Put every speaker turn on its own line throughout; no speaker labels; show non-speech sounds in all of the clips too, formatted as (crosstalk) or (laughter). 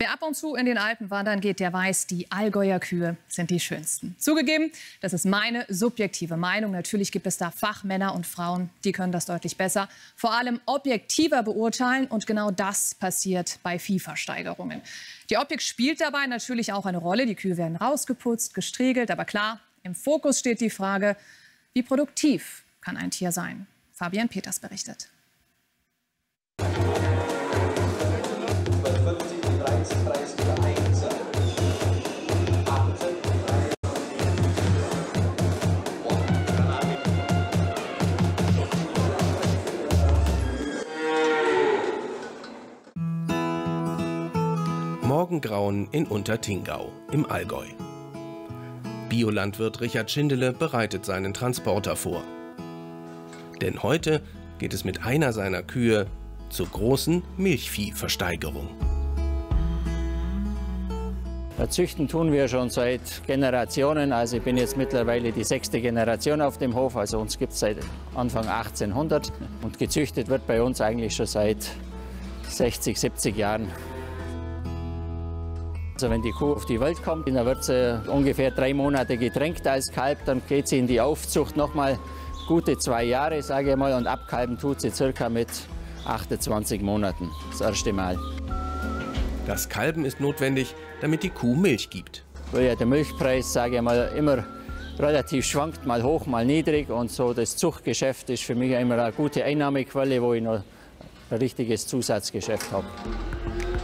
Wer ab und zu in den Alpen wandern geht, der weiß, die Allgäuer Kühe sind die schönsten. Zugegeben, das ist meine subjektive Meinung. Natürlich gibt es da Fachmänner und Frauen, die können das deutlich besser. Vor allem objektiver beurteilen und genau das passiert bei Viehversteigerungen. Die Optik spielt dabei natürlich auch eine Rolle. Die Kühe werden rausgeputzt, gestriegelt, aber klar, im Fokus steht die Frage, wie produktiv kann ein Tier sein? Fabian Peters berichtet.
Morgengrauen in Untertingau im Allgäu. Biolandwirt Richard Schindele bereitet seinen Transporter vor. Denn heute geht es mit einer seiner Kühe zur großen Milchviehversteigerung.
Züchten tun wir schon seit Generationen. Also ich bin jetzt mittlerweile die sechste Generation auf dem Hof. Also uns gibt es seit Anfang 1800. Und gezüchtet wird bei uns eigentlich schon seit 60, 70 Jahren. Also wenn die Kuh auf die Welt kommt, dann wird sie ungefähr drei Monate getränkt als Kalb. Dann geht sie in die Aufzucht nochmal gute zwei Jahre, sage ich mal. Und abkalben tut sie circa mit 28 Monaten das erste Mal.
Das Kalben ist notwendig, damit die Kuh Milch gibt.
Weil ja der Milchpreis, sage ich mal, immer relativ schwankt, mal hoch, mal niedrig. Und so das Zuchtgeschäft ist für mich immer eine gute Einnahmequelle, wo ich noch ein richtiges Zusatzgeschäft habe.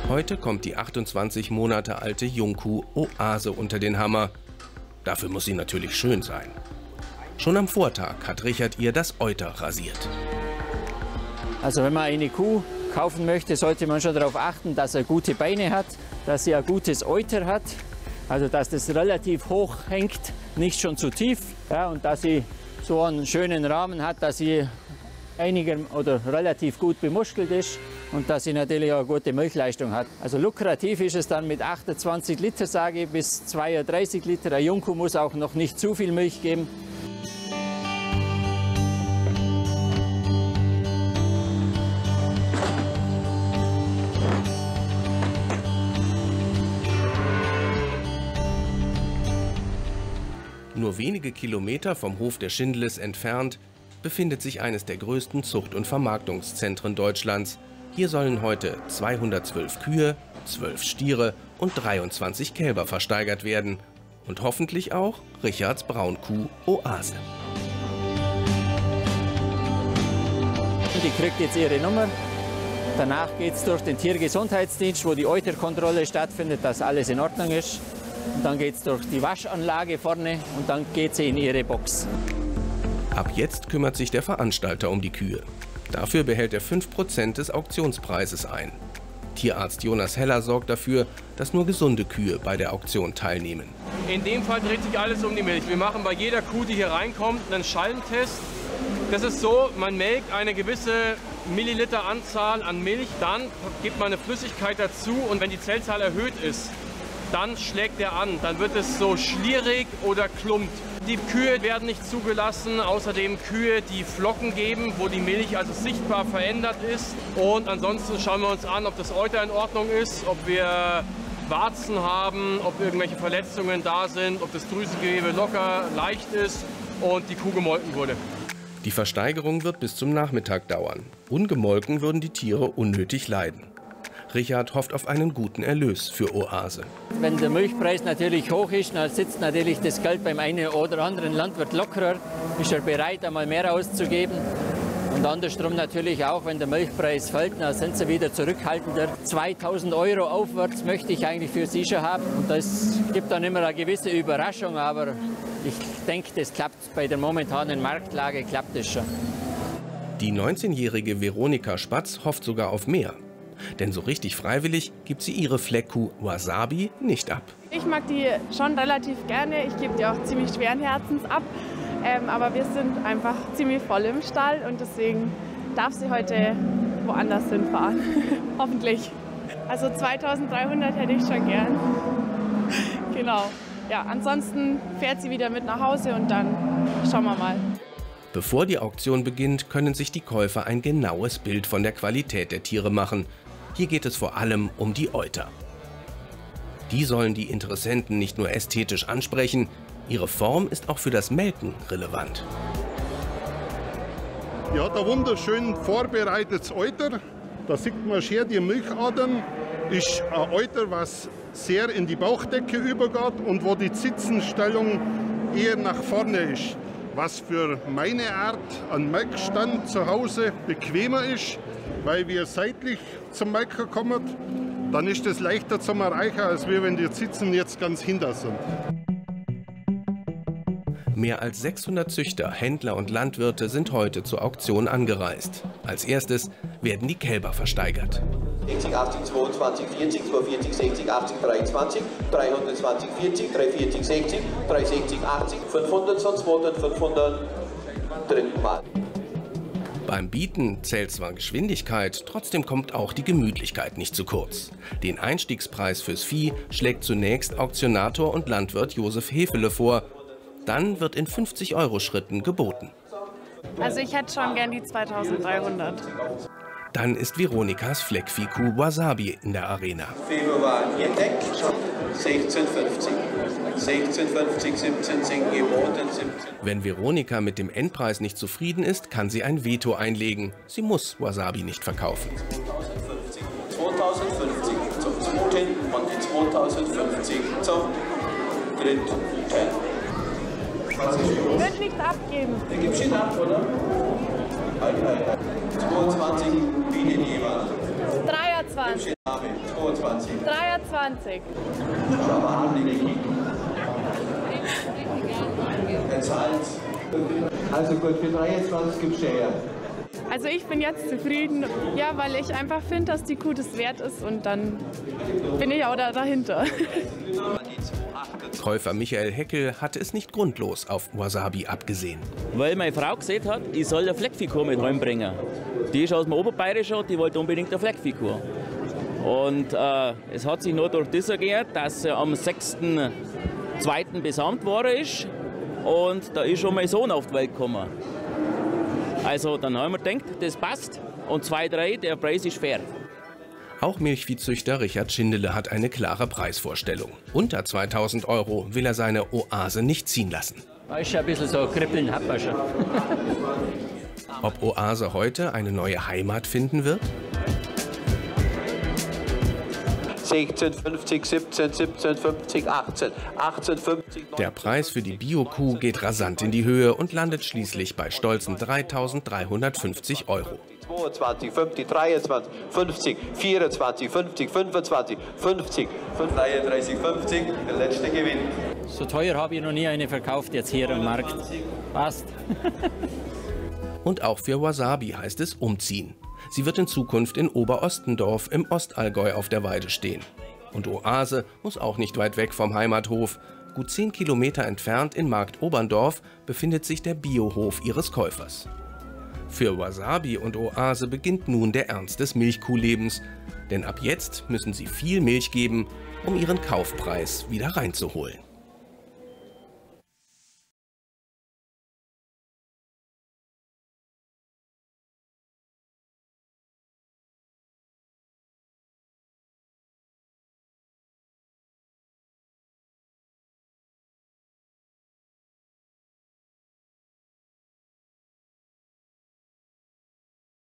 Heute kommt die 28 Monate alte Jungkuh Oase unter den Hammer. Dafür muss sie natürlich schön sein. Schon am Vortag hat Richard ihr das Euter rasiert.
Also wenn man eine Kuh kaufen möchte, sollte man schon darauf achten, dass er gute Beine hat, dass sie ein gutes Euter hat, also dass das relativ hoch hängt, nicht schon zu tief, ja, und dass sie so einen schönen Rahmen hat, dass sie einiger oder relativ gut bemuskelt ist und dass sie natürlich auch eine gute Milchleistung hat. Also lukrativ ist es dann mit 28 Liter, sage ich, bis 32 Liter. Ein Jungkuh muss auch noch nicht zu viel Milch geben.
Nur wenige Kilometer vom Hof der Schindles entfernt befindet sich eines der größten Zucht- und Vermarktungszentren Deutschlands. Hier sollen heute 212 Kühe, 12 Stiere und 23 Kälber versteigert werden. Und hoffentlich auch Richards Braunkuh Oase.
Die kriegt jetzt ihre Nummer. Danach geht es durch den Tiergesundheitsdienst, wo die Euterkontrolle stattfindet, dass alles in Ordnung ist. Und dann geht es durch die Waschanlage vorne und dann geht sie in ihre Box.
Ab jetzt kümmert sich der Veranstalter um die Kühe. Dafür behält er 5% des Auktionspreises ein. Tierarzt Jonas Heller sorgt dafür, dass nur gesunde Kühe bei der Auktion teilnehmen.
In dem Fall dreht sich alles um die Milch. Wir machen bei jeder Kuh, die hier reinkommt, einen Schallentest. Das ist so, man melkt eine gewisse Milliliter Anzahl an Milch, dann gibt man eine Flüssigkeit dazu und wenn die Zellzahl erhöht ist, dann schlägt er an. Dann wird es so schlierig oder klumpt. Die Kühe werden nicht zugelassen, außerdem Kühe, die Flocken geben, wo die Milch also sichtbar verändert ist. Und ansonsten schauen wir uns an, ob das Euter in Ordnung ist, ob wir Warzen haben, ob irgendwelche Verletzungen da sind, ob das Drüsengewebe locker, leicht ist und die Kuh gemolken wurde.
Die Versteigerung wird bis zum Nachmittag dauern. Ungemolken würden die Tiere unnötig leiden. Richard hofft auf einen guten Erlös für Oase.
Wenn der Milchpreis natürlich hoch ist, dann sitzt natürlich das Geld beim einen oder anderen Landwirt lockerer, ist er bereit, einmal mehr auszugeben. Und andersrum natürlich auch, wenn der Milchpreis fällt, dann sind sie wieder zurückhaltender. 2000 Euro aufwärts möchte ich eigentlich für sie schon haben. Und das gibt dann immer eine gewisse Überraschung, aber ich denke, das klappt bei der momentanen Marktlage, klappt es schon.
Die 19-jährige Veronika Spatz hofft sogar auf mehr. Denn so richtig freiwillig gibt sie ihre Fleckkuh Wasabi nicht ab.
Ich mag die schon relativ gerne. Ich gebe die auch ziemlich schweren Herzens ab. Ähm, aber wir sind einfach ziemlich voll im Stall und deswegen darf sie heute woanders hinfahren. (laughs) Hoffentlich. Also 2300 hätte ich schon gern. (laughs) genau. Ja, ansonsten fährt sie wieder mit nach Hause und dann schauen wir mal.
Bevor die Auktion beginnt, können sich die Käufer ein genaues Bild von der Qualität der Tiere machen. Hier geht es vor allem um die Euter. Die sollen die Interessenten nicht nur ästhetisch ansprechen, ihre Form ist auch für das Melken relevant.
Ja, da wunderschön vorbereitetes Euter. Da sieht man schön die Milchadern. Ist ein Euter, was sehr in die Bauchdecke übergeht und wo die Zitzenstellung eher nach vorne ist. Was für meine Art an Melkstand zu Hause bequemer ist, weil wir seitlich zum Melker kommen, dann ist es leichter zum Erreichen, als wenn die Zitzen jetzt ganz hinter sind.
Mehr als 600 Züchter, Händler und Landwirte sind heute zur Auktion angereist. Als erstes werden die Kälber versteigert.
60, 80, 22, 40, 240, 60, 80, 23, 320, 40, 340, 60, 360, 80, 500, sonst 200, 500, dritten Mal.
Beim Bieten zählt zwar Geschwindigkeit, trotzdem kommt auch die Gemütlichkeit nicht zu kurz. Den Einstiegspreis fürs Vieh schlägt zunächst Auktionator und Landwirt Josef Hefele vor, dann wird in 50-Euro-Schritten geboten.
Also ich hätte schon gern die 2300.
Dann ist Veronikas Fleckviehkuh Wasabi in der Arena.
Februar gedeckt, 1650. 1650, 17 geboten, 17.
Wenn Veronika mit dem Endpreis nicht zufrieden ist, kann sie ein Veto einlegen. Sie muss Wasabi nicht verkaufen.
2050 zum zweiten und die 2050 zum dritten.
Wird nichts abgeben.
Da gibt's schon ab, oder? 22 bieten jemand.
23.
22.
23.
Aber haben die nicht. Er zahlt. Also gut, für 23 gibt's her.
Also ich bin jetzt zufrieden, ja, weil ich einfach finde, dass die Kuh das wert ist und dann bin ich auch da dahinter.
Käufer Michael Heckel hatte es nicht grundlos auf Wasabi abgesehen.
Weil meine Frau gesagt hat, ich soll eine Fleckfigur mit heimbringen. Die ist aus dem Oberbayerischen und die wollte unbedingt eine Fleckfigur. Und äh, es hat sich nur durch das ergeben, dass sie am 6.2. besamt worden ist und da ist schon mein Sohn auf die Welt gekommen. Also dann haben wir gedacht, das passt und 2,3, der Preis ist fair.
Auch Milchviehzüchter Richard Schindele hat eine klare Preisvorstellung. Unter 2000 Euro will er seine Oase nicht ziehen lassen.
Da ist ja ein bisschen so kribbeln, hat man schon.
Ob Oase heute eine neue Heimat finden wird?
16, 50, 17, 17, 50, 18, 18, 50.
Der Preis für die Bio-Kuh geht rasant in die Höhe und landet schließlich bei stolzen 3.350 Euro.
22, 50, 23, 50, 24, 50, 25, 50, 33, 50, der letzte Gewinn.
So teuer habe ich noch nie eine verkauft jetzt hier am Markt. Passt. (laughs)
Und auch für Wasabi heißt es umziehen. Sie wird in Zukunft in Oberostendorf im Ostallgäu auf der Weide stehen. Und Oase muss auch nicht weit weg vom Heimathof. Gut 10 Kilometer entfernt in Markt Oberndorf befindet sich der Biohof ihres Käufers. Für Wasabi und Oase beginnt nun der Ernst des Milchkuhlebens. Denn ab jetzt müssen sie viel Milch geben, um ihren Kaufpreis wieder reinzuholen.